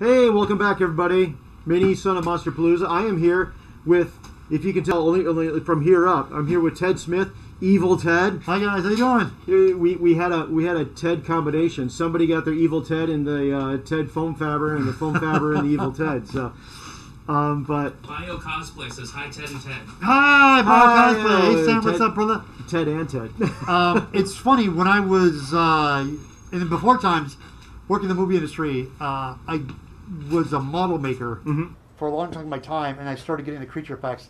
Hey, welcome back, everybody. Mini Son of Monsterpalooza. I am here with, if you can tell, only, only from here up. I'm here with Ted Smith, Evil Ted. Hi guys, how you doing? We, we had a we had a Ted combination. Somebody got their Evil Ted in the uh, Ted foam fabber, and the foam fabber in the Evil Ted. So, um, but Bio cosplay says hi Ted and Ted. Hi, Bio Hi, Cosplay. Hey uh, Sam, what's up, brother? Ted and Ted. Um, it's funny when I was uh, in the before times working in the movie industry. Uh, I was a model maker Mm-hmm. for a long time of my time, and I started getting the creature effects,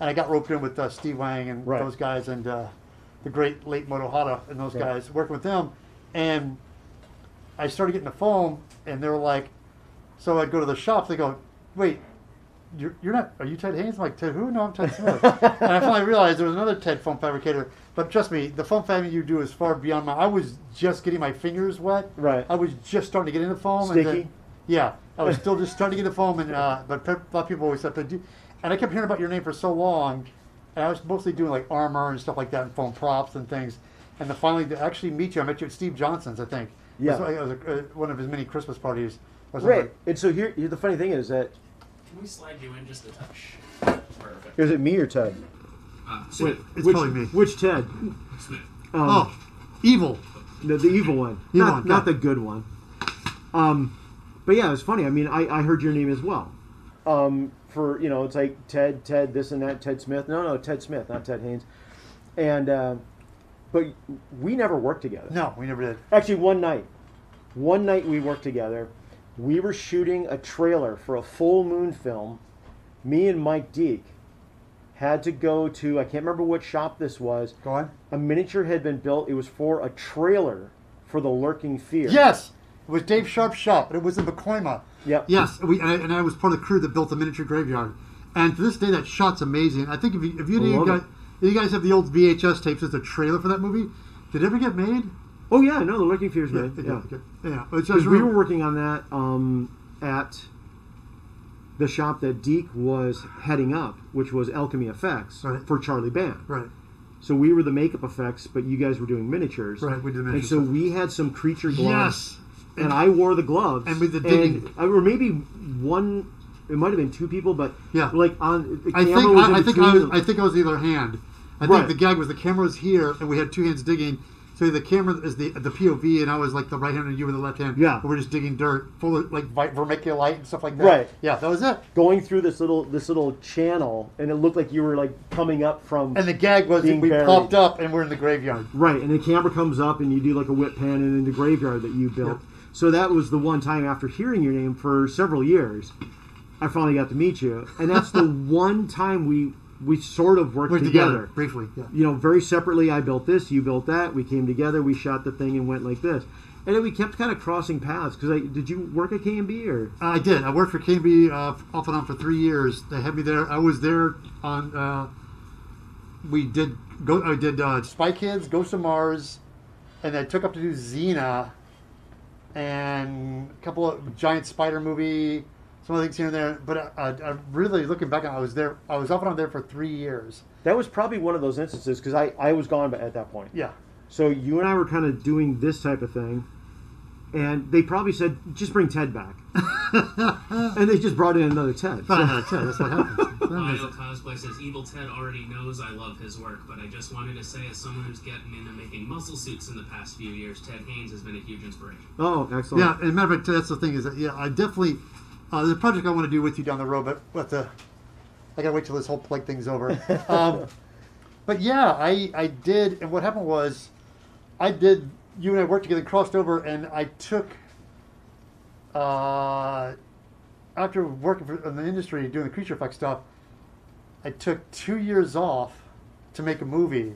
and I got roped in with uh, Steve Wang and Right. those guys, and uh, the great late Moto Hata and those Right. guys working with them, and I started getting the foam, and they were like, so I'd go to the shop, They go, wait. You're, you're not. Are you Ted Haines? I'm like Ted who? No, I'm Ted Smith. and I finally realized there was another Ted foam fabricator. But trust me, the foam fabricating you do is far beyond my. I was just getting my fingers wet. Right. I was just starting to get into foam. And Sticky? then, yeah, I was still just starting to get into foam, and uh, but pe- a lot of people always said, to "Do," and I kept hearing about your name for so long, and I was mostly doing like armor and stuff like that, and foam props and things. And then finally, to actually meet you, I met you at Steve Johnson's, I think. Yeah. It was, it was a, uh, one of his many Christmas parties. or something. right. And so here, here, the funny thing is that Can we slide you in just a touch? Perfect. is it me or Ted? Uh, Wait, It's which, probably me. Which Ted? Smith. Um, Oh, evil. The, the evil one, Evil not, one, not the good one. Um, but yeah, it was funny. I mean, I, I heard your name as well. Um, for you know, it's like Ted, Ted, this and that, Ted Smith. No, no, Ted Smith, not Ted Haines. And uh, but we never worked together. No, we never did. Actually, one night, one night we worked together. We were shooting a trailer for a full moon film. Me and Mike Deak had to go to I can't remember what shop this was. Go on. A miniature had been built. It was for a trailer for the Lurking Fear. Yes, it was Dave Sharp's shop, and it was in Pacoima. Yep. Yes, we and I, and I was part of the crew that built the miniature graveyard. And to this day, that shot's amazing. I think if you, if you, you guys, you guys have the old VHS tapes as a trailer for that movie, did it ever get made? Oh yeah, no, the Lurking Fear's made. yeah, Yeah. yeah. It's just we were working on that um, at the shop that Deak was heading up, which was Alchemy Effects Right. for Charlie Band. right. So we were the makeup effects, but you guys were doing miniatures. Right, we did And miniatures. so we had some creature gloves. Yes, And I wore the gloves. And with the digging. or maybe one. It might have been two people, but Yeah. like on the I camera think was I, in I think I was them. I think I was the other hand. I Right. think the gag was the camera was here, and we had two hands digging. So the camera is the the POV, and I was like the right hand, and you were the left hand. Yeah. and we're just digging dirt, full of like vi- vermiculite and stuff like that. Right. Yeah, that was it. going through this little this little channel, and it looked like you were like coming up from And the gag was we buried. popped up, and we're in the graveyard. Right, and the camera comes up and you do like a whip pan and in the graveyard that you built. Yeah. So that was the one time after hearing your name for several years, I finally got to meet you, and that's the one time we we sort of worked together. together briefly. Yeah. You know, very separately. I built this, you built that. We came together, we shot the thing, and went like this. And then we kept kind of crossing paths because I did you work at KNB or I did. I worked for KNB uh, off and on for three years. They had me there. I was there on. Uh, we did go. I did uh, Spy Kids, Ghost of Mars, and I took up to do Xena, and a couple of giant spider movie, some other things here and there. But uh, I, I, I really looking back, I was there. I was up and on there for three years. that was probably one of those instances because I I was gone at that point. Yeah. So you and I were kind of doing this type of thing, and they probably said, "Just bring Ted back," and they just brought in another Ted. But I had to tell you, that's what happens. Bio cosplay says Evil Ted already knows I love his work, but I just wanted to say, as someone who's getting into making muscle suits in the past few years, Ted Haines has been a huge inspiration. Oh, excellent. Yeah, and matter of fact, that's the thing is that yeah, I definitely uh, there's a project I want to do with you down the road, but but the I gotta wait till this whole plague thing's over. um, but yeah, I I did, and what happened was, I did. You and I worked together, crossed over, and I took. Uh, after working for, in the industry doing the creature effect stuff, I took two years off to make a movie.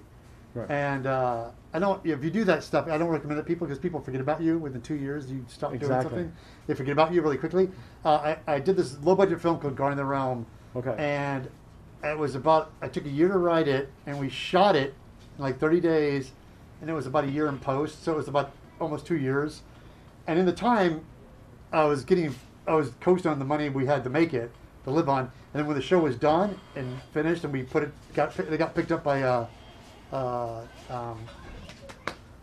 Right. And uh, I don't. If you do that stuff, I don't recommend it to people because people forget about you within two years. You stop doing something, they forget about you really quickly. Uh, I, I did this low budget film called Guarding the Realm, Okay. and it was about. I took a year to write it, and we shot it in like 30 days, and it was about a year in post, so it was about almost two years. And in the time, I was getting, I was coasting on the money we had to make it to live on. And then when the show was done and finished, and we put it, got they got picked up by uh, uh, um,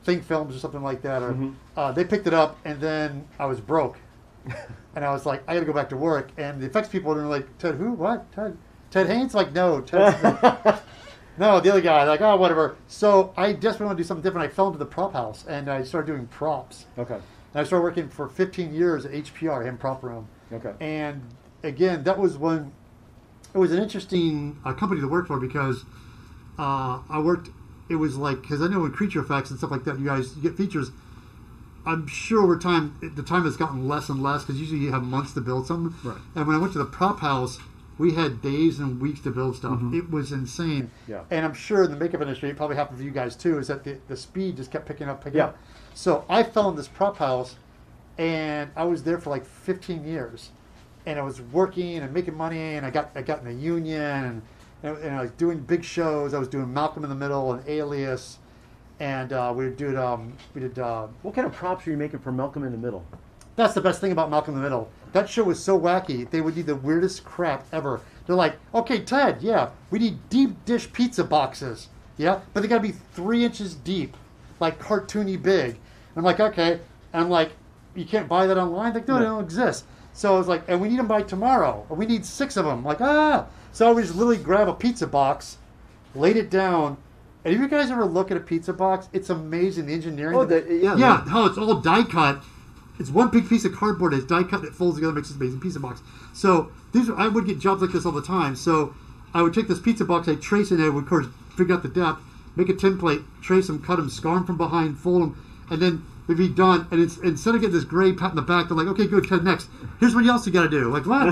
Think Films or something like that, or Mhm. uh, they picked it up, and then I was broke, and I was like, I got to go back to work. And the effects people were like, Ted, who? What? Ted? Ted Haines? Like, no, Ted. no, the other guy. Like, oh, whatever. So I desperately want to do something different. I fell into the prop house and I started doing props. Okay. And I started working for 15 years at HPR, Hand Prop Room. Okay. And again, that was when it was an interesting uh, company to work for because uh, I worked. It was like because I know in creature effects and stuff like that, you guys you get features. I'm sure over time, it- the time has gotten less and less because usually you have months to build something. Right. And when I went to the prop house, we had days and weeks to build stuff. It was insane. Mm-hmm. Yeah. And I'm sure in the makeup industry, it probably happened for you guys too, is that the, the speed just kept picking up, picking Yeah. up. So I fell in this prop house, and I was there for like 15 years, and I was working and making money, and I got I got in a union, and, and, and I was doing big shows. I was doing Malcolm in the Middle and Alias, and uh, we did um, we did. Uh, What kind of props are you making for Malcolm in the Middle? that's the best thing about Malcolm in the Middle. That show was so wacky. They would need the weirdest crap ever. They're like, okay, Ted, yeah, we need deep dish pizza boxes. Yeah, but they got to be three inches deep, like cartoony big. And I'm like, okay. And I'm like, you can't buy that online? Like, no, they No. don't exist. So I was like, and we need them by tomorrow. Or we need six of them. Like, ah. So I would just literally grab a pizza box, laid it down. And if you guys ever look at a pizza box, it's amazing the engineering. Oh, the, yeah. Yeah, how it's all die cut. It's one big piece of cardboard. It's die cut. and It folds together, makes this amazing pizza box. So these, are, I would get jobs like this all the time. So I would take this pizza box, I'd trace it, and I would of course figure out the depth, make a template, trace them, cut them, scar them from behind, fold them, and then they'd be done. And it's, instead of getting this gray pat in the back, they're like, okay, good, cut next. Here's what else you got to do. Like what?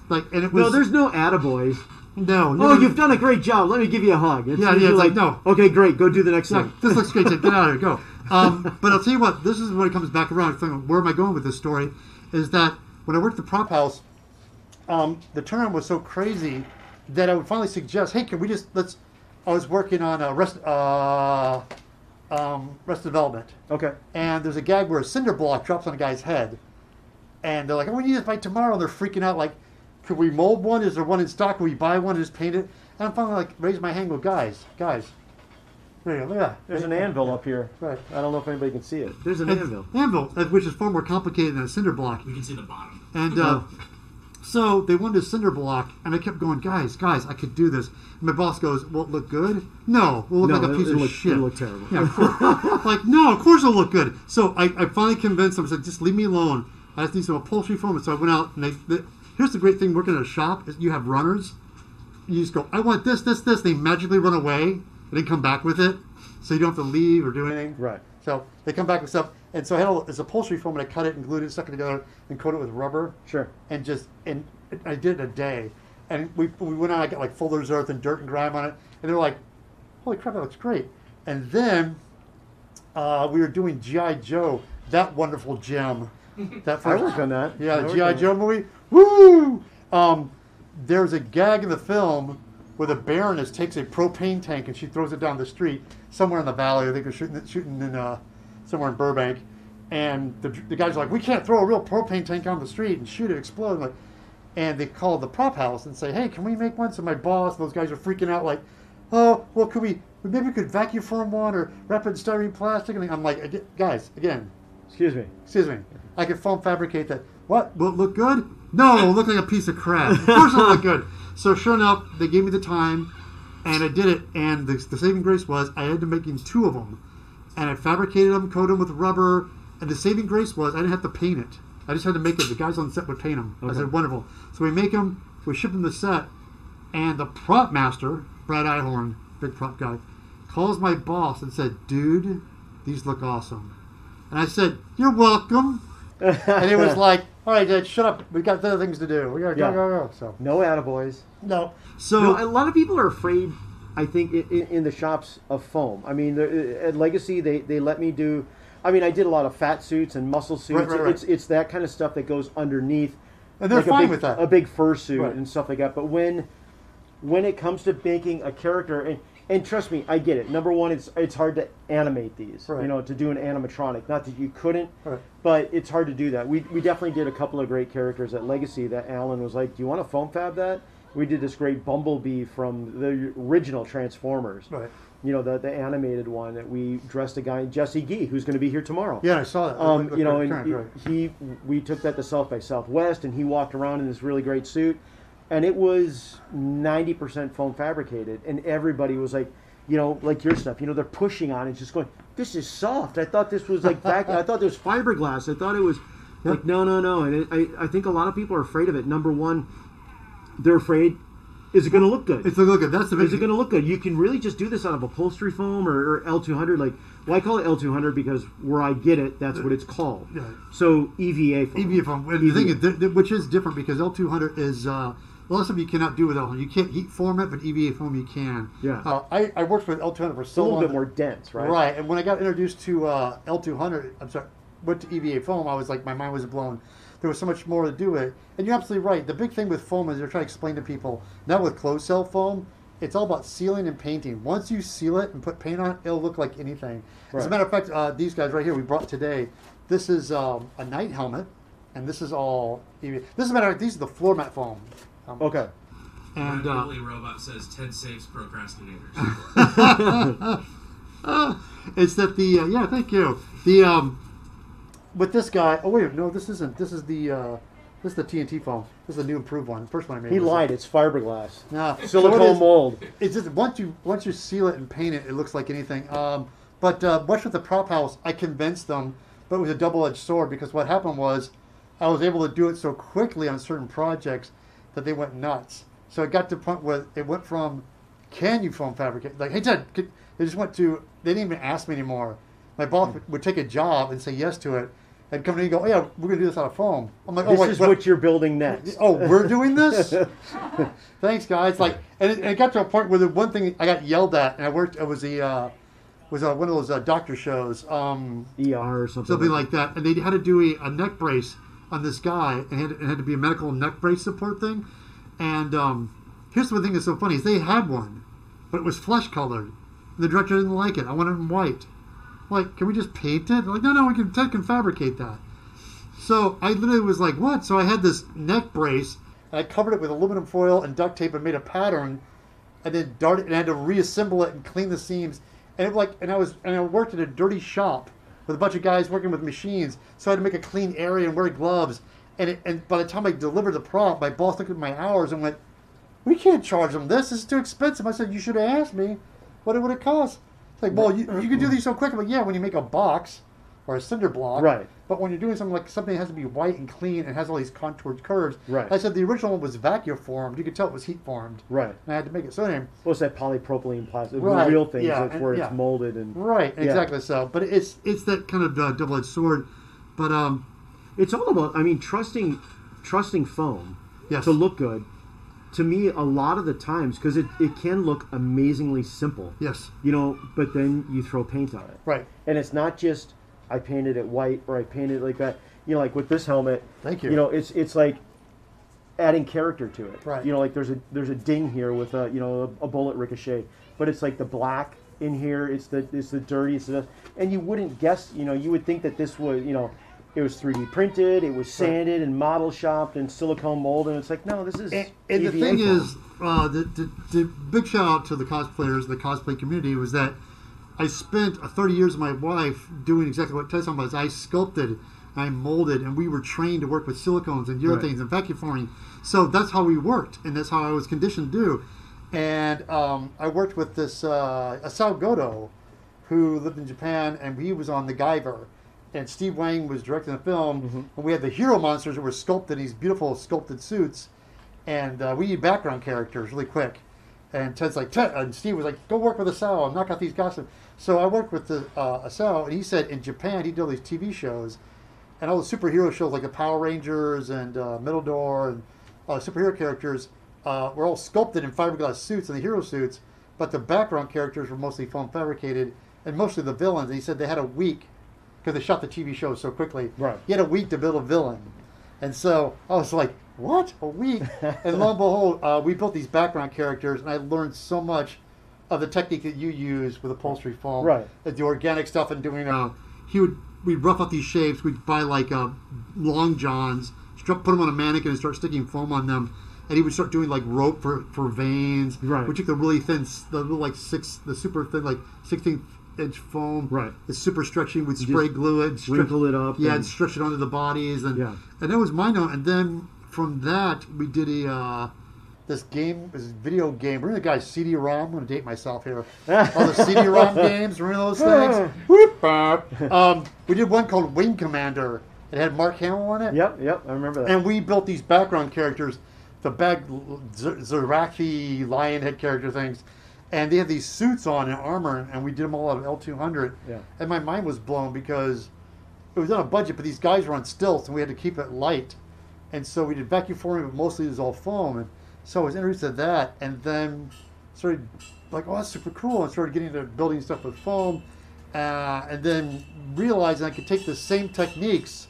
like, and it was no, there's no attaboys. no. Oh, never- you've done a great job. Let me give you a hug. It's Yeah, yeah, it's like, no. Okay, great. Go do the next Yeah, thing. this looks great. Ted. Get out of here. Go. Um, but I'll tell you what. This is when it comes back around. Where am I going with this story? Is that when I worked at the prop house, um, the turnaround was so crazy that I would finally suggest, hey, can we just let's. I was working on a rest, uh, um, rest development, Okay. and there's a gag where a cinder block drops on a guy's head, and they're like, "Oh, we need this by tomorrow." And they're freaking out, like, "Could we mold one? Is there one in stock? Can we buy one and just paint it?" And I'm finally like, raise my hand, go, "Guys, guys, there you go, look at that. There's an anvil up here. Right. I don't know if anybody can see it. There's an And- anvil. Anvil, which is far more complicated than a cinder block. We can see the bottom. And uh, so they wanted a cinder block, and I kept going, guys, guys, I could do this. And my boss goes, "Will it look good? No, we'll look No, like a piece of it'll look- shit. it'll look terrible." Yeah, of course. like, no, of course it'll look good. So I, I finally convinced them. I said, just leave me alone. I just need some upholstery foam. And so I went out, and they, they, here's the great thing working at a shop is you have runners. You just go, I want this, this, this. They magically run away, and then come back with it, so you don't have to leave or do anything. Right. So they come back with stuff, and so I had all this upholstery foam, and I cut it and glued it, stuck it together, and coated it with rubber, Sure. and just and I did it in a day. And we we went out, I got like Fuller's Earth and dirt and grime on it, and they're like, "Holy crap, that looks great!" And then uh, we were doing GI Joe, that wonderful gem. That I worked on that. Yeah, the GI Joe movie. Woo! Um, there's a gag in the film where the Baroness takes a propane tank and she throws it down the street somewhere in the valley. I think they're shooting shooting in uh, somewhere in Burbank, and the, the guys are like, "We can't throw a real propane tank on the street and shoot it explode." Like, and they call the prop house and say, "Hey, can we make one?" So my boss, those guys are freaking out, like, "Oh, well, could we? Maybe we could vacuum form one or wrap it in styrene plastic." And I'm like, "Guys, again, Excuse me. Excuse me. I can foam fabricate that. What? Will it look good? No, it'll look like a piece of crap. Of course it'll look good. So sure enough, they gave me the time, and I did it. And the, the saving grace was I ended up making two of them, and I fabricated them, coated them with rubber. And the saving grace was I didn't have to paint it. I just had to make it. The guys on set would paint them. I said wonderful. So we make them. We ship them to set, and the prop master, Brad Ihorn, big prop guy, calls my boss and said, "Dude, these look awesome." And I said, "You're welcome." and it was like, "All right, Dad, shut up. We've got other things to do. We got to Yeah. go, go, go." So No attaboys. no. So No, a lot of people are afraid. I think in, in, in the shops of foam. I mean, the- uh, at Legacy, they, they let me do. I mean, I did a lot of fat suits and muscle suits. right, right. It's it's that kind of stuff that goes underneath. And they're a fine big, with that. A big fursuit Right. and stuff like that. But when when it comes to making a character, and and trust me, I get it. Number one, it's it's hard to animate these. Right. You know, to do an animatronic. Not that you couldn't, Right. but it's hard to do that. We we definitely did a couple of great characters at Legacy that Alan was like, "Do you want to foam fab that?" We did this great Bumblebee from the original Transformers. Right. you know, the the animated one that we dressed a guy Jesse Gee, who's going to be here tomorrow. Yeah, I saw that. Um, you know, and current, right. he, we took that to South by Southwest, and he walked around in this really great suit, and it was ninety percent foam fabricated, and everybody was like, you know, like your stuff, you know, they're pushing on it, just going, this is soft. I thought this was like back. I thought this was fiberglass. I thought it was like no, no, no, and it, I, I think a lot of people are afraid of it. Number one, they're afraid. Is it going to look good? It's going to look good. That's the big. Is it going to look good? You can really just do this out of upholstery foam or, or L200. Like, well, I call it L200 because where I get it, that's what it's called. Yeah. So EVA foam. EVA foam. And the thing is, which is different because L200 is uh, lot of you cannot do with L200. You can't heat form it, but EVA foam you can. Yeah. Uh, I, I worked with L200 for It's a little long. bit more dense, right? Right. And when I got introduced to uh, L200, I'm sorry, went to EVA foam, I was like, my mind was blown. There was so much more to do with it. And you're absolutely right. The big thing with foam is they're trying to explain to people, not with closed cell foam, it's all about sealing and painting. Once you seal it and put paint on it, it'll look like anything. As a matter of fact, uh, these guys right here we brought today, this is um, a night helmet, and this is all EVA. This is a matter of fact, these are the floor mat foam. Um, Okay. And Red uh, Billy Robot says Ted saves procrastinators. it's that the uh, yeah, thank you. The um, with this guy. Oh wait, no, this isn't. This is the uh, this is the TNT foam. This is the new improved one. First one I made. He was- lied. It's fiberglass. Nah, so it Silicone mold. It's just once you once you seal it and paint it, it looks like anything. Um, but uh, much with the prop house, I convinced them, but it was a double-edged sword because what happened was, I was able to do it so quickly on certain projects that they went nuts. So it got to the point where it went from, can you foam fabricate? Like, hey Ted, could, they just went to. They didn't even ask me anymore. My boss would- would take a job and say yes to it, and come to me and go, oh yeah, we're gonna do this out of foam. I'm like, oh This wait, is what- what you're building next. Oh, we're doing this? Thanks, guys. Like, and it, and it got to a point where the one thing I got yelled at, and I worked. It was the uh, was uh, one of those uh, doctor shows, um, ER or something. something like that, and they had to do a, a neck brace on this guy, and it had, to be a medical neck brace support thing. And um, here's the thing that's so funny: is they had one, but it was flesh colored. The director didn't like it. I wanted it in white. Like, can we just paint it? Like, no, no, we can Ted can fabricate that. So I literally was like, what? So I had this neck brace, and I covered it with aluminum foil and duct tape and made a pattern, and then darted and I had to reassemble it and clean the seams. And it like, and I was, and I worked at a dirty shop with a bunch of guys working with machines, so I had to make a clean area and wear gloves. And it, and by the time I delivered the prop, my boss looked at my hours and went, "We can't charge them this. This is too expensive." I said, "You should have asked me what it would have cost." It's like, well, you, you can do these so quick. I'm like, yeah, when you make a box or a cinder block, Right. but when you're doing something like something that has to be white and clean and has all these contoured curves, Right. I said the original one was vacuum formed. You could tell it was heat formed. Right. And I had to make it. So anyway, What's that polypropylene plastic? Right, The real things. yeah, that's and- where yeah. it's molded and. right, Yeah. exactly so. But it's it's that kind of uh, double edged sword. But um, It's all about. I mean, trusting, trusting foam Yes. to look good. To me, a lot of the times, because it, it can look amazingly simple. yes, You know, but then you throw paint on it, right. and it's not just I painted it white or I painted it like that. You know, like with this helmet. Thank you. You know, it's it's like adding character to it. Right. You know, like there's a there's a ding here with a you know a, a bullet ricochet, but it's like the black in here. It's the it's the dirty. It's the and you wouldn't guess. You know, you would think that this was you know. It was 3D printed. It was sanded and model shopped and silicone molded. And it's like, no, this is. And, and the thing foam. is, uh, the, the, the big shout out to the cosplayers, the cosplay community, was that I spent uh, 30 years of my life doing exactly what Ted's talking about. Is I sculpted, I molded, and we were trained to work with silicones and urethanes Right. and vacuum forming. So that's how we worked, and that's how I was conditioned to do. And um, I worked with this uh, Asao Godo, who lived in Japan, and he was on the Guyver. And Steve Wang was directing the film, and we had the hero monsters that were sculpted in these beautiful sculpted suits and uh, we need background characters really quick. And Ted's like, Ted, and Steve was like, go work with Asao and knock out these guys. So I worked with the uh, Asao, and he said in Japan he did all these TV shows, and all the superhero shows like the Power Rangers and uh, Middle Door and uh, superhero characters uh, were all sculpted in fiberglass suits and the hero suits, but the background characters were mostly foam fabricated, and mostly the villains. And he said they had a week because they shot the TV shows so quickly. Right. He had a week to build a villain. And so I was like, what? A week? and lo and behold, uh, we built these background characters, and I learned so much of the technique that you use with upholstery foam. Right. The organic stuff and doing uh, he would, we'd rough up these shapes. We'd buy like uh, long johns, put them on a mannequin and start sticking foam on them. and he would start doing like rope for, for veins. Right. We took the really thin, the little like six, the super thin like sixteen inch foam. Right. It's super stretchy. We'd spray glue it, stretch- wrinkle it up Yeah, and- and stretch it onto the bodies, and Yeah. and that was my note. And then from that we did a. Uh, this game, this video game. Remember the guy CD-ROM? I'm going to date myself here. All the CD-ROM games. Remember those things? Um, we did one called Wing Commander. It had Mark Hamill on it. Yep, yep, I remember that. And we built these background characters, the bag Zeraki lion head character things, and they had these suits on and armor, and we did them all out of L200. Yeah. And my mind was blown because it was on a budget, but these guys were on stilts, and we had to keep it light. And so we did vacuum forming, but mostly it was all foam. And so I was introduced to that, and then started like, oh, that's super cool, and started getting into building stuff with foam, uh, and then realizing I could take the same techniques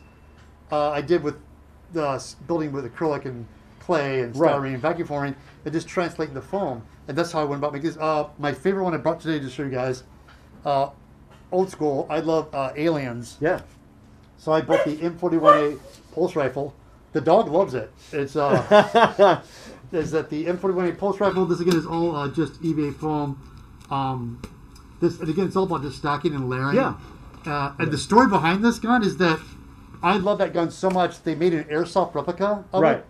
uh, I did with uh, building with acrylic and clay and Right. styrene and vacuum forming, and just translate into foam. And that's how I went about making this. Uh, my favorite one I brought today to show you guys, uh, old school. I love uh, aliens. yeah. So I bought the M41A pulse rifle. The dog loves it. It's uh, is that the M41A pulse rifle? This again is all uh, just EVA foam. Um, this and again, it's all about just stacking and layering. Yeah. Uh, and the story behind this gun is that I love that gun so much. They made an airsoft replica of Right. it,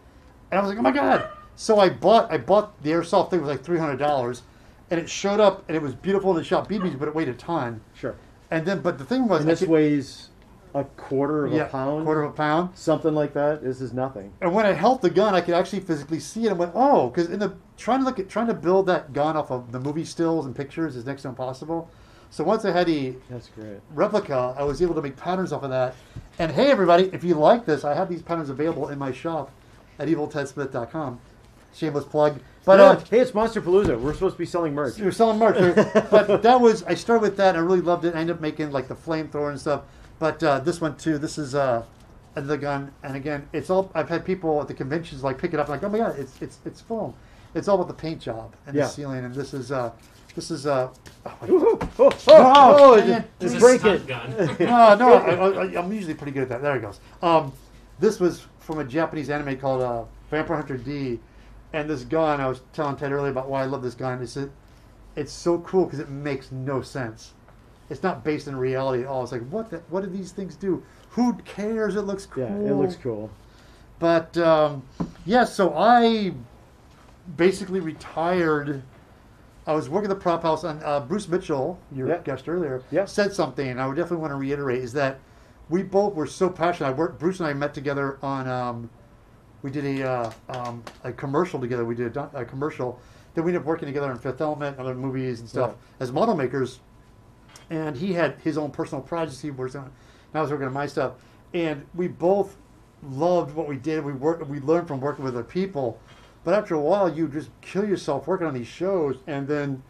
and I was like, oh my god! So I bought I bought the airsoft thing was like three hundred dollars, and it showed up and it was beautiful and it shot BBs, but it weighed a ton. Sure. And then, but the thing was, And this could- weighs a quarter of yeah, a pound, quarter of a pound. something like that. This is nothing. And when I held the gun, I could actually physically see it. and went, oh, because in the trying to look at trying to build that gun off of the movie stills and pictures is next to impossible. So once I had the That's great. replica, I was able to make patterns off of that. And hey, everybody, if you like this, I have these patterns available in my shop at eviltedsmith.com. Shameless plug. But uh, hey, it's Monsterpalooza. We're supposed to be selling merch. you're selling merch. but that was I started with that. and I really loved it. I ended up making like the flamethrower and stuff. But uh, this one too. This is uh, another gun, and again, it's all. I've had people at the conventions like pick it up and like, oh my god, it's it's it's foam. It's all about the paint job and Yeah. the sealing. And this is uh, this is uh, oh my Oh, oh, Oh, oh, man. just, It's just break it. no, no, I, I, I'm usually pretty good at that. There it goes. Um, this was from a Japanese anime called uh, Vampire Hunter D, and this gun. I was telling Ted earlier about why I love this gun. Is it? It's so cool because it makes no sense. It's not based in reality at all. It's like what? The, what do these things do? Who cares? It looks cool. Yeah, it looks cool. But um, yeah, so I basically retired. I was working at the prop house, and uh, Bruce Mitchell, your Yeah. guest earlier, Yeah. said something, and I would definitely want to reiterate: is that we both were so passionate. I worked. Bruce and I met together on. Um, we did a uh, um, a commercial together. We did a, a commercial. Then we ended up working together on Fifth Element, other movies and stuff as model makers. And he had his own personal projects he works on. And I was working on my stuff, and we both loved what we did. We worked. We learned from working with other people. But after a while, you just kill yourself working on these shows, and then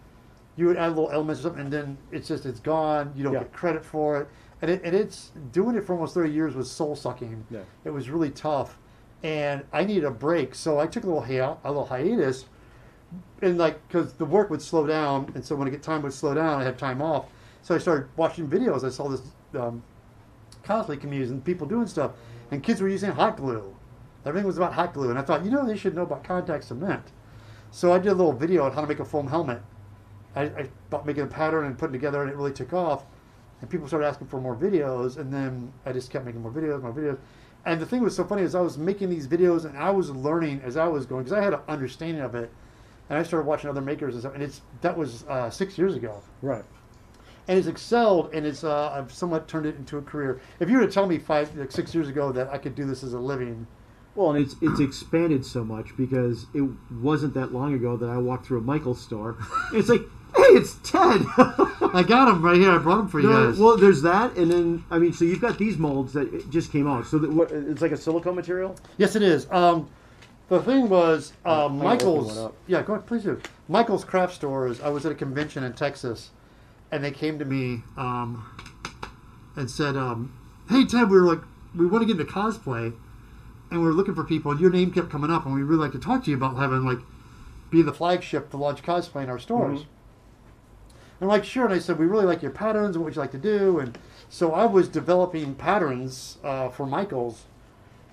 you would add little elements of something, and then it's just it's gone. You don't Yeah. get credit for it, and it, and it's doing it for almost thirty years was soul sucking. Yeah. It was really tough, and I needed a break, so I took a little hi- a little hiatus, and like because the work would slow down, and so when I get time would slow down, I had time off, so I started watching videos. I saw this um, cosplay communities and people doing stuff, and kids were using hot glue. Everything was about hot glue, and I thought, you know, they should know about contact cement. So I did a little video on how to make a foam helmet. I, I thought making a pattern and putting together, and it really took off. And people started asking for more videos, and then I just kept making more videos, more videos. And the thing was so funny is I was making these videos, and I was learning as I was going because I had an understanding of it, and I started watching other makers and stuff. And it's that was uh, six years ago Right. And it's excelled and it's uh, I've somewhat turned it into a career. If you were to tell me five, like six years ago that I could do this as a living, Well, and it's it's expanded so much because it wasn't that long ago that I walked through a Michaels store. And it's like, hey, it's Ted. I got him right here. I brought him for you No, guys. well, there's that, and then I mean, so you've got these molds that just came out. So that what it's like a silicone material. yes, it is. Um, the thing was, uh, gonna open Michael's. Yeah, go ahead, please do. Michael's craft stores. I was at a convention in Texas, and they came to me um, and said, um, "Hey Ted, we were like, we want to get into cosplay, and we are looking for people, and your name kept coming up, and we really like to talk to you about having like be the flagship to launch cosplay in our stores." And I'm like, sure. And I said, we really like your patterns. What would you like to do? And so I was developing patterns uh, for Michaels.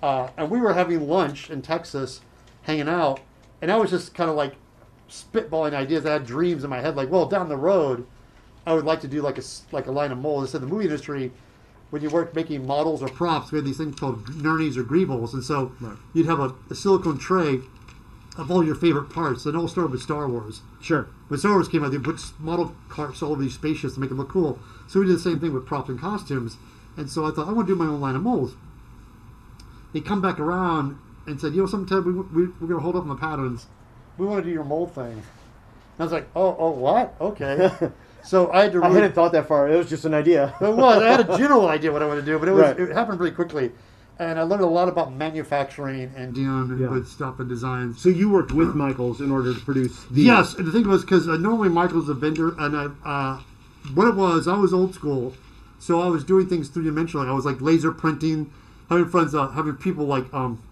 Uh, and we were having lunch in Texas, hanging out. and I was just kind of like spitballing ideas. I had dreams in my head, like, well, down the road, I would like to do like a like a line of molds. In the movie industry, when you work making models or props, we had these things called nurnies or greebles, and so Right. you'd have a, a silicone tray of all your favorite parts. And it all started with Star Wars. Sure. When Star Wars came out, they put model carts all over these spaceships to make them look cool. So we did the same thing with props and costumes. And so I thought, I want to do my own line of molds. They come back around and said, you know, sometimes we, we, we're going to hold up on the patterns. We want to do your mold thing. And I was like, oh, oh, what? Okay. so I had to. I hadn't thought that far. It was just an idea. it was. I had a general idea what I wanted to do, but it was Right. it happened pretty quickly. And I learned a lot about manufacturing and dealing Yeah. with stuff and designs. So you worked with Michaels in order to produce the Yes, and the thing was because uh, normally Michael's a vendor, and I, uh, what it was, I was old school, so I was doing things three dimensionally. I was like laser printing, having friends, uh, having people like um,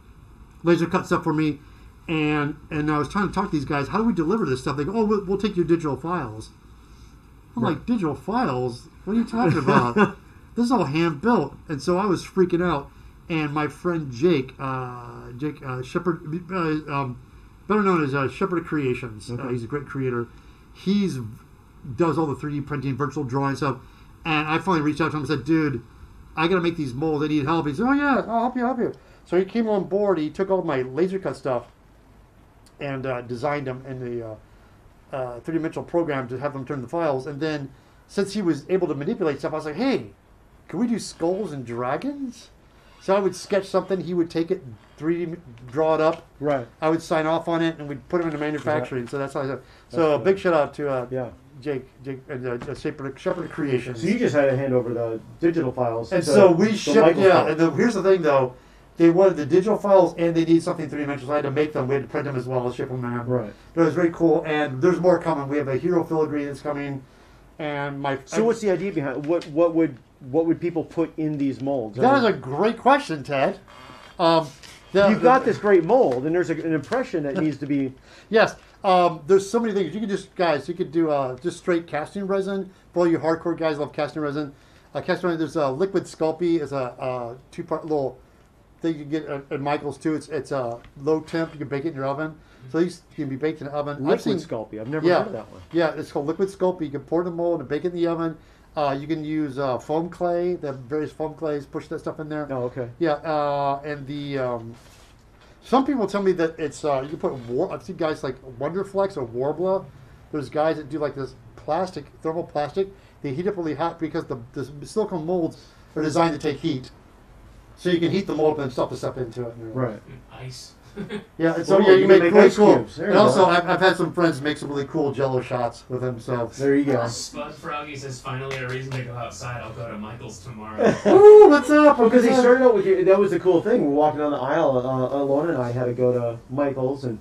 laser cut stuff for me, and and I was trying to talk to these guys. How do we deliver this stuff? They go, oh, we'll, we'll take your digital files. I'm like, digital files? What are you talking about? this is all hand built, and so I was freaking out. And my friend Jake, uh, Jake uh, Shepherd, uh, um, better known as uh, Shepherd Creations. Uh, Okay. he's a great creator. He's does all the 3D printing, virtual drawing stuff. And I finally reached out to him and said, "Dude, I got to make these molds. I need help." He said, "Oh yeah, I'll help you, help you." So he came on board. He took all my laser cut stuff and uh, designed them in the uh, three-dimensional program to have them turn the files. And then, since he was able to manipulate stuff, I was like, "Hey, can we do skulls and dragons?" So I would sketch something. He would take it, 3D draw it up. right. I would sign off on it, and we'd put them into manufacturing. So that's how I said. So a big shout out to uh, Yeah. Jake, Jake, and uh, uh, Shepherd, Shepherd Creations. So you just had to hand over the digital files. and to so we shipped. Yeah. files. And the, here's the thing, though. They wanted the digital files, and they need something three dimensional. So I had to make them. We had to print them as well as ship them out. Right. But it was very cool, and there's more coming. We have a hero filigree that's coming, and my. So what's the idea behind what? What would what would people put in these molds? I That is mean, a great question, Ted. Um, the- You've got this great mold, and there's a, an impression that needs to be. Yes. Um, there's so many things you could just guys. You could do uh, just straight casting resin. For all you hardcore guys, love casting resin. Uh, casting resin. There's a liquid Sculpey. is a uh, two part little thing you get at, at Michaels too. It's it's a low temp. You can bake it in your oven. So these can be baked in the oven. I've Liquid seen- Sculpey. I've never Yeah, heard of that one. yeah. It's called liquid Sculpey. You can pour it in the mold and bake it in the oven. Uh, you can use uh, foam clay. They have various foam clays. Push that stuff in there. Oh, okay. Yeah, uh, and the um, some people tell me that it's uh, you can put war. I've seen guys like Wonderflex or Worbla. There's guys that do like this plastic, thermal plastic. They heat up really hot because the, the silicone molds are designed to take heat, so you can heat the mold up and stuff the stuff into it. Right. Ice. Yeah, and so Oh, yeah, you, you make, can make really ice cool. cubes. There And you go. also, I've, I've had some friends make some really cool Jello shots with themselves. There you go. Spud Froggy says finally a reason to go outside. I'll go to Michael's tomorrow. Ooh, what's up? Because he started out with you. That was the cool thing. We're walking down the aisle. Uh, Alona and I had to go to Michael's, and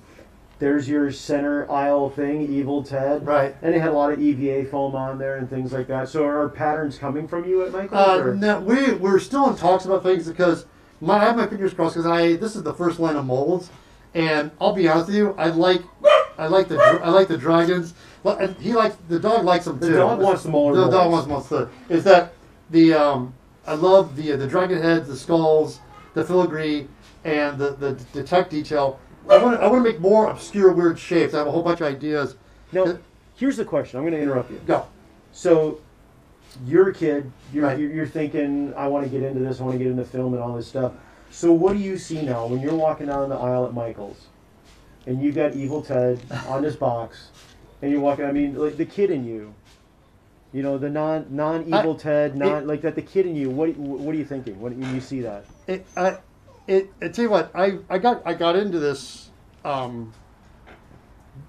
there's your center aisle thing, Evil Ted. Right. And it had a lot of EVA foam on there and things like that. So are patterns coming from you at Michael's? Uh, no, we we're still in talks about things because my I have my fingers crossed because I this is the first line of molds, and I'll be honest with you, I like I like the I like the dragons. And he likes the dog likes them too. The too. dog wants the molar The dog wants too. Is that the um I love the the dragon heads, the skulls, the filigree, and the the, the tech detail. I want to I want to make more obscure weird shapes. I have a whole bunch of ideas. Now, here's the question. I'm going to interrupt you. Go. So, you're a kid. You're, Right. you're, you're thinking, I want to get into this. I want to get into film and all this stuff. So, what do you see now when you're walking down the aisle at Michael's, and you've got Evil Ted on this box, and you're walking? I mean, like the kid in you. You know, the non non evil Ted, non it- like that. The kid in you. What what are you thinking when you see that? it, I, it, I tell you what, I, I got I got into this um,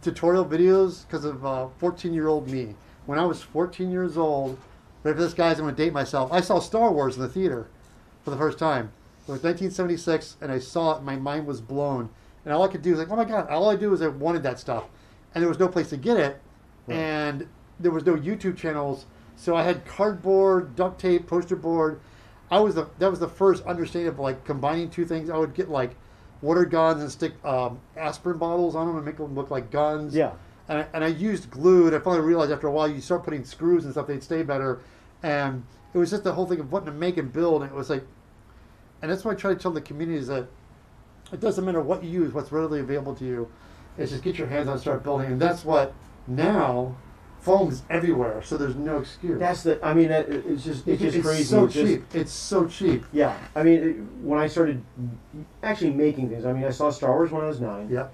tutorial videos because of uh, 14 year old me. When I was 14 years old, right for this guy's I'm gonna date myself. I saw Star Wars in the theater for the first time. It was 1976, and I saw it. My mind was blown, and all I could do was like, oh my god! All I do is I wanted that stuff, and there was no place to get it, Right. and there was no YouTube channels. So I had cardboard, duct tape, poster board. I was the that was the first understanding of like combining two things. I would get like water guns and stick um, aspirin bottles on them and make them look like guns. Yeah. And I, and I used glue, and I finally realized after a while you start putting screws and stuff, they'd stay better. And it was just the whole thing of wanting to make and build. And it was like, and that's what I try to tell the community is that it doesn't matter what you use, what's readily available to you. It's just get your hands on, and start building, and that's what now. Foam's everywhere, so there's no excuse. That's the. I mean, that, it's just it's just crazy. so It's just- cheap. It's so cheap. Yeah, I mean, it, when I started actually making things, I mean, I saw Star Wars when I was nine, Yep.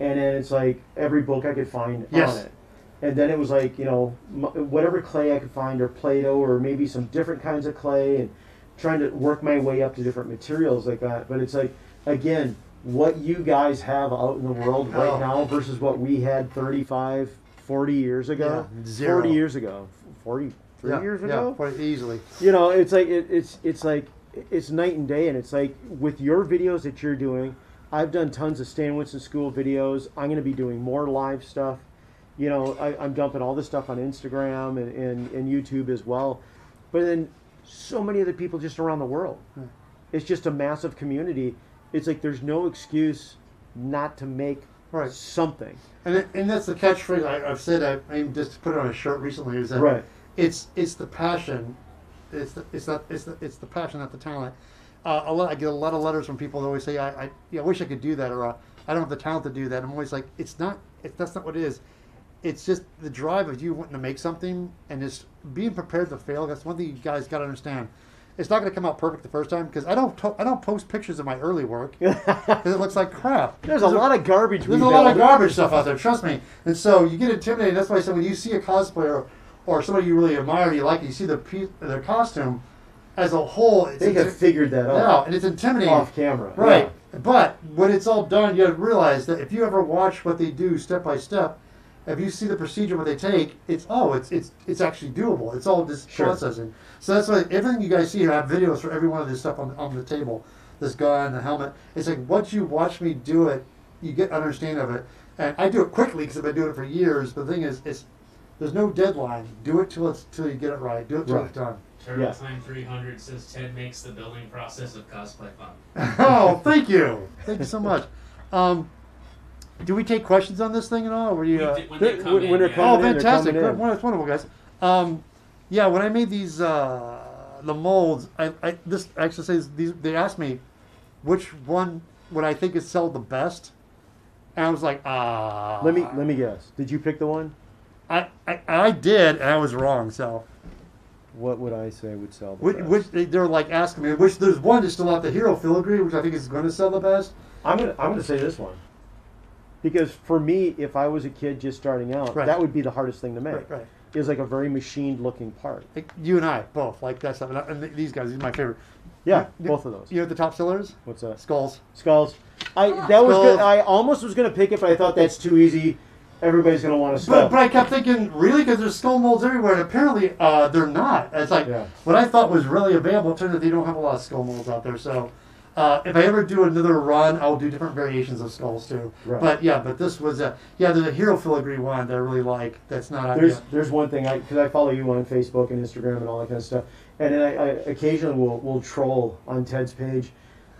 and then it's like every book I could find Yes. on it, and then it was like you know whatever clay I could find, or Play-Doh, or maybe some different kinds of clay, and trying to work my way up to different materials like that. But it's like again, what you guys have out in the world oh. right Oh. now versus what we had 35, 40 years ago. Yeah, zero. 40 years ago. 43 yeah, years yeah, ago quite easily. you know it's like it, it's it's like it's night and day and it's like with your videos that you're doing i've done tons of stan winston school videos i'm going to be doing more live stuff you know I, i'm dumping all this stuff on instagram and, and, and youtube as well but then so many other people just around the world Hmm. it's just a massive community it's like there's no excuse not to make Right. something And it, and that's the catchphrase I, I've said. I, I just put it on a shirt recently. Is that Right. It's it's the passion. It's the, it's not it's the, it's the passion, not the talent. Uh, a lot, I get a lot of letters from people that always say, "I I, yeah, I wish I could do that," or uh, "I don't have the talent to do that." I'm always like, "It's not. It's that's not what it is. It's just the drive of you wanting to make something and just being prepared to fail. That's one thing you guys got to understand. It's not going to come out perfect the first time because I don't to, I don't post pictures of my early work because it looks like crap. there's a lot of garbage There's a lot of garbage stuff out there, trust me. And so you get intimidated. That's why I said when you see a cosplayer or somebody you really admire, you like, you see the pe- their costume as a whole, it's they have inti- figured that out yeah, and it's intimidating. off camera Right. But when it's all done, you realize that if you ever watch what they do step by step, if you see the procedure what they take, it's oh, it's it's it's actually doable. It's all just Sure. processing. So that's why everything you guys see here, I have videos for every one of this stuff on, on the table. This gun, the helmet. It's like once you watch me do it, you get understanding of it. And I do it quickly because I've been doing it for years. But the thing is, it's there's no deadline. Do it till it's till you get it right. Do it till Right. it's done. Turtle Yeah. Time 300 says Ted makes the building process of cosplay fun. oh, thank you, thank you so much. Um, do we take questions on this thing at all? Or were you? We Uh, did- when they When- come when in, they're yeah. coming oh, in, they're fantastic! coming in. That's wonderful, guys. Um, yeah, when I made these uh, the molds, I, I this actually says these. They asked me which one would I think is sell the best, and I was like, ah. Let me let me guess. Did you pick the one? I, I I did, and I was wrong. So What would I say would sell the which, best? which they, they're like asking me which there's one that's still out the hero filigree, which I think is going to sell the best. I'm gonna I'm gonna say this one. Because for me, if I was a kid just starting out, Right. that would be the hardest thing to make. Right, right. It was like a very machined looking part. Like you and I both like that stuff, and, I- and these guys, these are my favorite. Yeah, You- both of those. You know what the top sellers? What's that? Skulls. Skulls. I that was good. I almost was gonna pick it, but I thought that's too easy. Everybody's gonna want to skull. But, but I kept thinking, really, because there's skull molds everywhere, and apparently uh, they're not. It's like Yeah. what I thought was really available. It turns out they don't have a lot of skull molds out there. So uh, if I ever do another run, I'll do different variations of skulls too. Right. But yeah, but this was a yeah, there's a hero filigree one that I really like. That's not There's yet. there's one thing I because I follow you on Facebook and Instagram and all that kind of stuff, and then I, I occasionally will will troll on Ted's page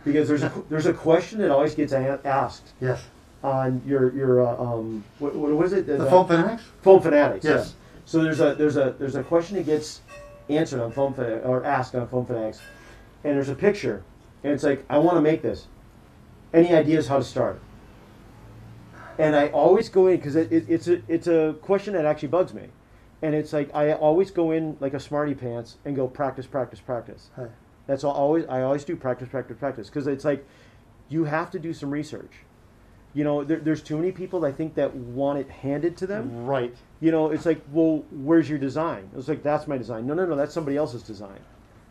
because there's a there's a question that always gets asked Yes. on your your uh, um what, what was it The foam fanatics. Foam fanatics. Yes. yeah. So there's a there's a there's a question that gets answered on foam Fanatics- or asked on foam fanatics, and there's a picture, and it's like I want to make this. Any ideas how to start? And I always go in because it, it, it's a it's a question that actually bugs me, and it's like I always go in like a smarty pants and go practice practice practice. Hi. That's all. Always I always do practice practice practice because it's like you have to do some research. You know, there, there's too many people I think that want it handed to them Right. you know, it's like, well, where's your design? It's like, that's my design. No, no, no, that's somebody else's design.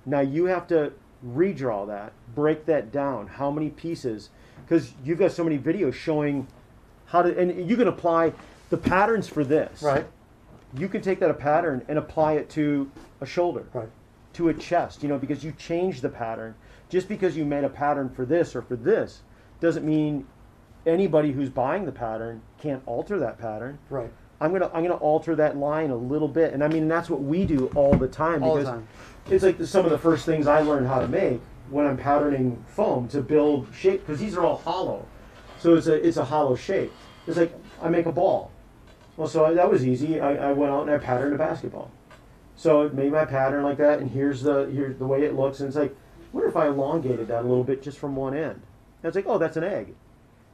Now you have to redraw that, break that down. How many pieces? Because you've got so many videos showing how to, and you can apply the patterns for this. Right. You can take that a pattern and apply it to a shoulder, Right. to a chest. You know, because you change the pattern. Just because you made a pattern for this or for this, doesn't mean anybody who's buying the pattern can't alter that pattern. Right. I'm gonna I'm gonna alter that line a little bit, and I mean that's what we do all the time All the because time. it's like the, some of the first things I learned how to make when I'm patterning foam to build shape because these are all hollow, so it's a it's a hollow shape. It's like I make a ball. Well, so I, that was easy. I, I went out and I patterned a basketball. So it made my pattern like that, and here's the here's the way it looks, and it's like, what if I elongated that a little bit just from one end? And it's like, oh, that's an egg.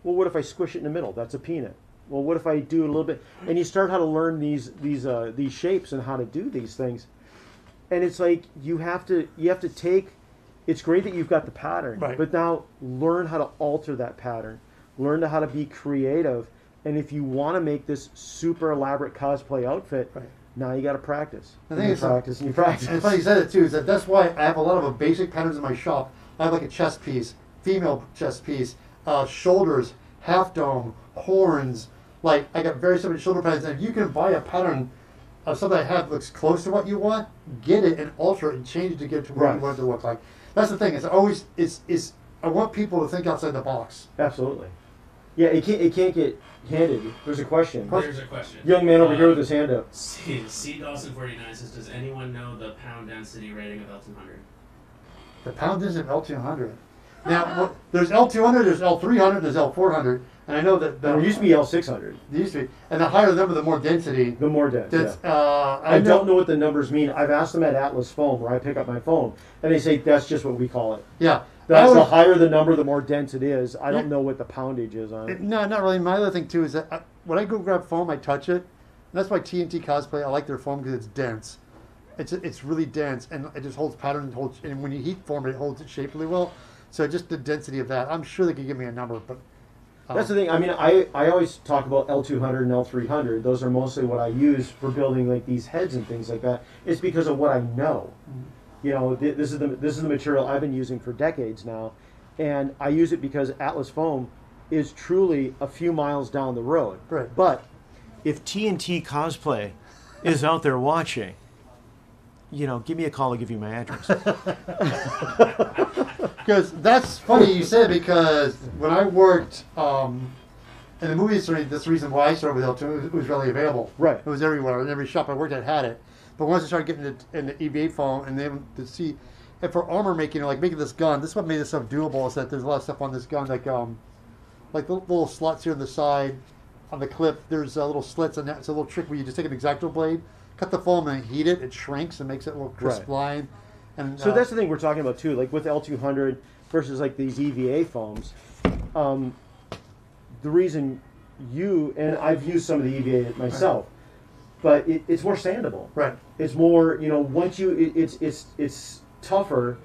Well, what if I squish it in the middle? That's a peanut. Well, what if I do a little bit? And you start how to learn these these uh, these shapes and how to do these things. And it's like you have to you have to take. It's great that you've got the pattern, Right. but now learn how to alter that pattern. Learn how to be creative. And if you want to make this super elaborate cosplay outfit, Right. now you got to practice. The And thing you is, uh, practice and you practice. And it's funny you said it too. Is that that's why I have a lot of basic patterns in my shop. I have like a chest piece, female chest piece, uh, shoulders, half dome, horns. Like I got very simple shoulder patterns. And if you can buy a pattern of something I have that looks close to what you want, get it and alter it and change it to get to what Right. you want it to look like. That's the thing. It's always it's it's. I want people to think outside the box. Absolutely. Yeah, it can't, it can't get handed. There's a question. There's a question. Young man over Uh, here with his hand up. C, C Dawson forty nine says, "Does anyone know the pound density rating of L two hundred? The pound is of L two hundred. Now well, there's L two hundred, there's L three hundred, there's L four hundred, and I know that the, There used to be L600. There used to be, and the higher the number, the more density. The more dense. yeah. Uh, I don't know what the numbers mean. I've asked them at Atlas Foam, where I pick up my phone, and they say that's just what we call it. Yeah, That's I the higher the number, the more dense it is. I don't know what the poundage is on it- it. no, not really. My other thing too is that I, when I go grab foam, I touch it. And that's why TNT cosplay. I like their foam because it's dense. It's it's really dense and it just holds pattern and holds. And when you heat form it, it holds its shape really well. So just the density of that, I'm sure they could give me a number, but That's um, the thing. I mean, I, I always talk about L200 and L300. Those are mostly what I use for building like these heads and things like that. It's because of what I know. Mm-hmm. You know, th- this is the this is the material I've been using for decades now, and I use it because Atlas Foam is truly a few miles down the road. Right. But if TNT cosplay is out there watching, you know, give me a call. I'll give you my address. Because that's funny you said because when I worked um, in the movie industry, the reason why I started with L2. It was, really available. Right. It was everywhere. In every shop I worked at had it. But once I started getting it in the EVA foam and then to see, and for armor making, like making this gun, this is what made this so doable is that there's a lot of stuff on this gun, like um, like the little slots here on the side, on the clip. There's uh, little slits, and that's a little trick where you just take an exacto blade, cut the foam, and heat it. It shrinks and makes it a little crisp Right. line. And So uh, that's the thing we're talking about too. Like with L200 versus like these EVA foams, um, the reason you and I've used some of the EVA myself, but it, it's more sandable. right. It's more, you know, once you, it, it's it's it's tougher.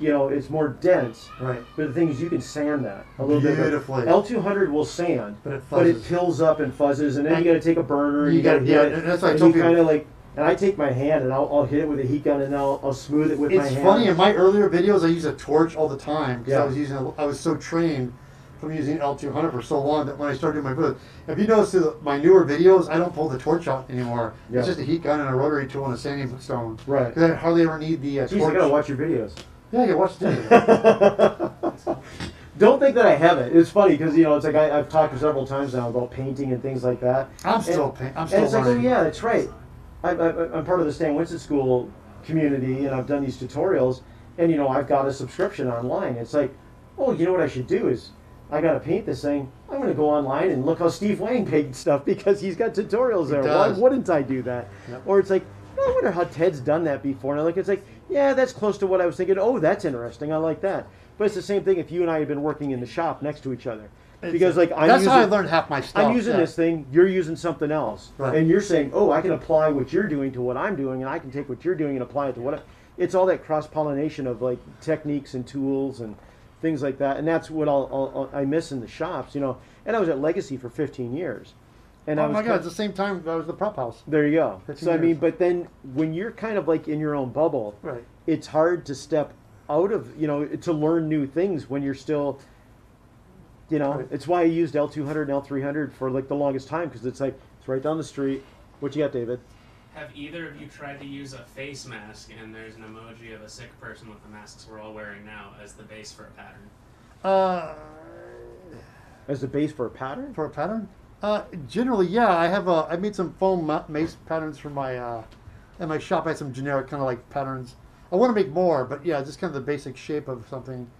You know, it's more dense. Right. But the thing is, you can sand that a little bit Beautifully. bit. L200 will sand, But it but it fuzzes. pills up and fuzzes, and then And you got to take a burner. you You, got to yeah, it. that's what I told you kind of like, and I take my hand and I'll, I'll hit it with a heat gun, and I'll, I'll smooth it with my It's hand. funny in my earlier videos I use a torch all the time because Yeah. I was using a, I was so trained from using L200 for so long that when I started doing my videos, if you notice the, my newer videos, I don't pull the torch out anymore. Yeah. It's just a heat gun and a rotary tool and a sanding stone. Right. Because I hardly ever need the uh, Jeez, I torch. gotta watch your videos. Yeah, you watch the Don't think that I haven't. It's funny because you know it's like I, I've talked several times now about painting and things like that. I'm still and, paint- I'm and still it's like, oh learning. yeah, that's right. I, I, I'm part of the Stan Winston School community, and I've done these tutorials, and you know I've got a subscription online. It's like, oh, you know what I should do is I got to paint this thing. I'm going to go online and look how Steve Wang painted stuff because he's got tutorials there. Why wouldn't I do that? Yep. Or it's like, oh, I wonder how Ted's done that before. And I look, it's like, yeah, that's close to what I was thinking. Oh, that's interesting. I like that. But it's the same thing if you and I had been working in the shop next to each other. Because like I'm that's using, how I learned half my stuff. I'm using yeah. this thing, you're using something else, Right. and you're saying, "Oh, I can apply what you're doing to what I'm doing, and I can take what you're doing and apply it to what." I, it's all that cross pollination of like techniques and tools and things like that, and that's what I'll, I'll, i miss in the shops, you know. And I was at Legacy for 15 years, and I Oh was my god, it's the same time I was the prop house. there you go. 15 So I mean, but then when you're kind of like in your own bubble, Right. it's hard to step out of you know to learn new things when you're still you know Right. it's why i used l200 and l300 for like the longest time because it's like it's right down the street what you got david Have either of you tried to use a face mask and there's an emoji of a sick person with the masks we're all wearing now as the base for a pattern? Uh, as the base for a pattern for a pattern? Uh, generally, yeah. I have a, I made some foam ma- mace patterns for my uh, in my shop. I had some generic kind of like patterns. I want to make more, but yeah, just kind of the basic shape of something.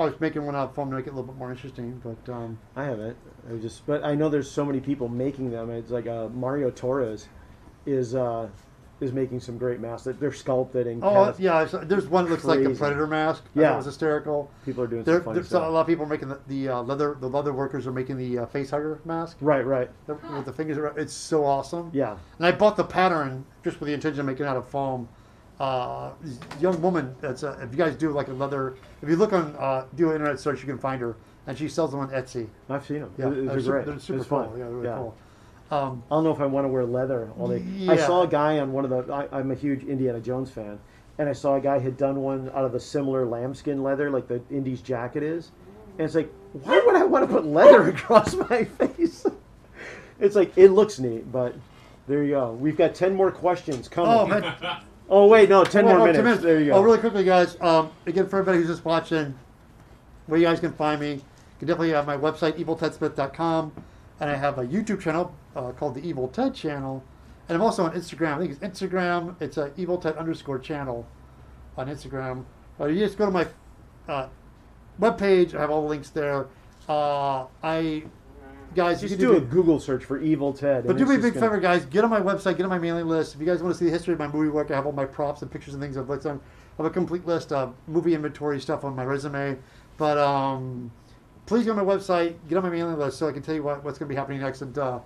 I was making one out of foam to make it a little bit more interesting, but um, i haven't i just but i know there's so many people making them it's like uh, mario torres is uh is making some great masks. That They're sculpted and Oh yeah, there's one that looks like a predator mask. Yeah. it was hysterical. people are doing There, some there's a lot of people making the, the uh, leather. The leather workers are making the uh, face hugger mask Right, right. the- with the fingers. around. It's so awesome. Yeah. And I bought the pattern just with the intention of making it out of foam. Uh, young woman that's uh, if you guys do like a leather, if you look on uh, do an internet search, you can find her, and she sells them on Etsy. I've seen them. Yeah, they're, they're, super, great. they're super It's cool. fun. Yeah, really Yeah. cool. Um, I don't know if I want to wear leather all day. Yeah. I saw a guy on one of the. I, I'm a huge Indiana Jones fan, and I saw a guy had done one out of the similar lambskin leather, like the Indy's jacket is, and it's like, why would I want to put leather across my face? it's like it looks neat, but there you go. We've got ten more questions coming. oh man, Oh, wait, no, ten more oh, minutes. There you go. Oh, really quickly, guys. Um, again, for everybody who's just watching, where you guys can find me, you can definitely have my website, eviltedsmith.com, and I have a YouTube channel uh, called the Evil Ted Channel, and I'm also on Instagram. I think it's Instagram. It's a Evil Ted underscore channel on Instagram. Or you just go to my uh, webpage. I have all the links there. Uh, I, guys, Just you can do a Google search for Evil Ted. but do me a big gonna- favor, guys. Get on my website. Get on my mailing list. If you guys want to see the history of my movie work, I have all my props and pictures and things. I've looked on. I have a complete list of movie inventory stuff on my resume. But um, please go on my website. Get on my mailing list so I can tell you what, what's going to be happening next. And uh,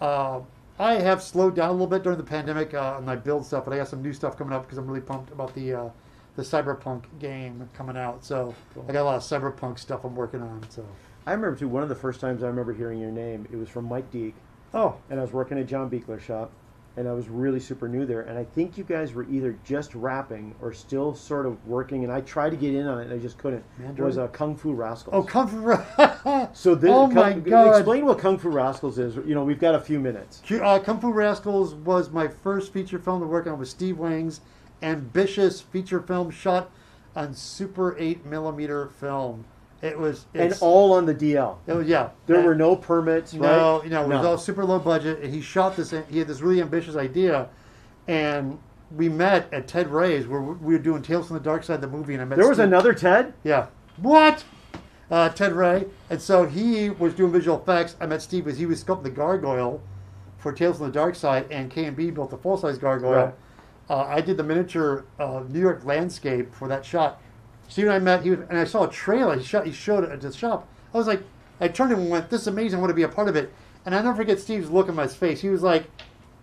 uh, I have slowed down a little bit during the pandemic uh, on my build stuff, but I got some new stuff coming up because I'm really pumped about the uh, the cyberpunk game coming out. So I got a lot of cyberpunk stuff I'm working on. So I remember too. One of the first times I remember hearing your name, it was from Mike Deak. oh and I was working at John Buechler shop, and I was really super new there. And I think you guys were either just wrapping or still sort of working. And I tried to get in on it, and I just couldn't. Mandarin? Was uh, Kung Fu Rascals. oh, come from. so this, oh Kung- my God. Explain what Kung Fu Rascals is. You know, we've got a few minutes. Uh, Kung Fu Rascals was my first feature film to work on with Steve Wang's ambitious feature film shot on Super 8 millimeter film. It was And all on the DL. it was yeah. There And- were no permits, no, right? you know, it was all super low budget, and he shot this. He had this really ambitious idea, and we met at Ted Rae's where we were doing Tales from the Dark Side, the movie, and I met. There was Steve- another Ted. yeah. What? Uh, Ted Ray. And so he was doing visual effects. I met Steve because he was sculpting the gargoyle for Tales from the Dark Side, and KNB built the full-size gargoyle. Right. Uh, I did the miniature uh, New York landscape for that shot. Steve and I met, he was, and I saw a trailer. He, shot, he showed it at the shop. I was like, I turned to him and went, "This is amazing! I want to be a part of it." And I never forget Steve's look on my face. He was like,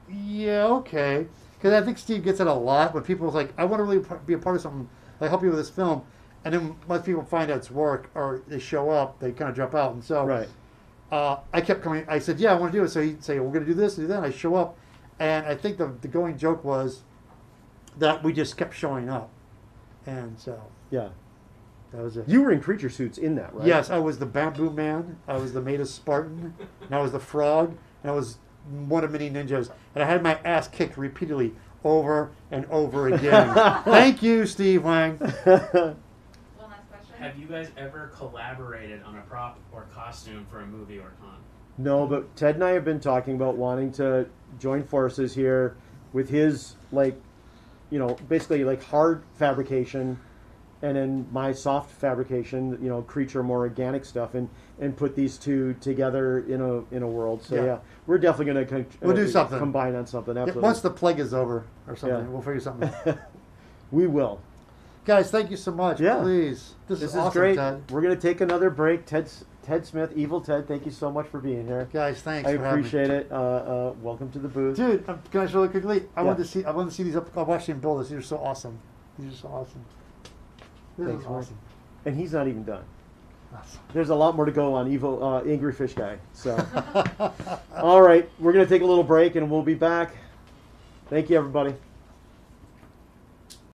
"Yeah, okay," because I think Steve gets it a lot when people are like, "I want to really be a part of something. Like help you with this film," and then once people find out it's work or they show up, they kind of drop out. And so, Right. uh, I kept coming. I said, "Yeah, I want to do it." So he'd say, "We're going to do this, do that." I show up, and I think the the going joke was that we just kept showing up, and so Yeah. that was it. You were in creature suits in that, right? Yes, I was the bamboo man. I was the maid of Spartan, and I was the frog, and I was one of many ninjas, and I had my ass kicked repeatedly over and over again. Thank you, Steve Wang. One last question. Have you guys ever collaborated on a prop or costume for a movie or con? No, but Ted and I have been talking about wanting to join forces here with his like, you know, basically like hard fabrication, and then my soft fabrication, you know, creature more organic stuff, and and put these two together in a in a world. So Yeah. yeah, we're definitely gonna con- We'll do uh, something. combine on something. Absolutely, Once the plague is over or something, Yeah. we'll figure something. out. we will. Guys, thank you so much. Yeah. Please, this, This is, is awesome, great. Ted. We're gonna take another break. Ted Ted Smith, Evil Ted. Thank you so much for being here. Guys, thanks. I appreciate it. Uh, uh, welcome to the booth. Dude, um, can I show really quickly? I Yeah. want to see. I want to see these up. I watched them build this. These are so awesome. These are so awesome. This Thanks, is Mike. awesome. And he's not even done. Awesome. There's a lot more to go on evil uh, angry fish guy. So, all right, we're gonna take a little break and we'll be back. Thank you, everybody.